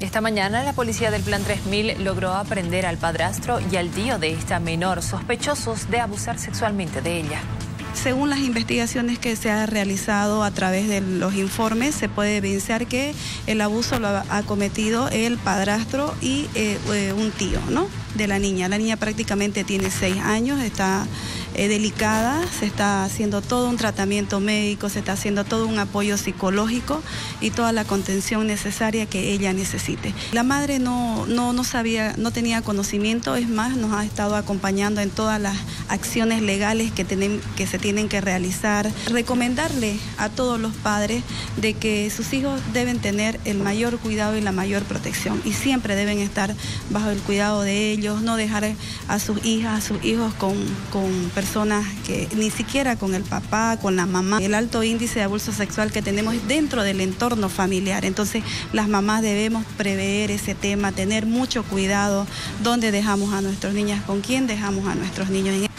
Esta mañana la policía del Plan 3000 logró aprender al padrastro y al tío de esta menor sospechosos de abusar sexualmente de ella. Según las investigaciones que se ha realizado a través de los informes, se puede evidenciar que el abuso lo ha cometido el padrastro y eh, eh, un tío, ¿no? De la niña. La niña prácticamente tiene seis años, está eh, delicada, se está haciendo todo un tratamiento médico, se está haciendo todo un apoyo psicológico y toda la contención necesaria que ella necesite. La madre no, no, no sabía, no tenía conocimiento, es más, nos ha estado acompañando en todas las acciones legales que, tienen, que se tienen que realizar. Recomendarle a todos los padres de que sus hijos deben tener el mayor cuidado y la mayor protección y siempre deben estar bajo el cuidado de ellos, no dejar a sus hijas, a sus hijos con, con personas que ni siquiera con el papá, con la mamá, el alto índice de abuso sexual que tenemos dentro del entorno familiar. Entonces las mamás debemos prever ese tema, tener mucho cuidado dónde dejamos a nuestros niños, con quién dejamos a nuestros niños.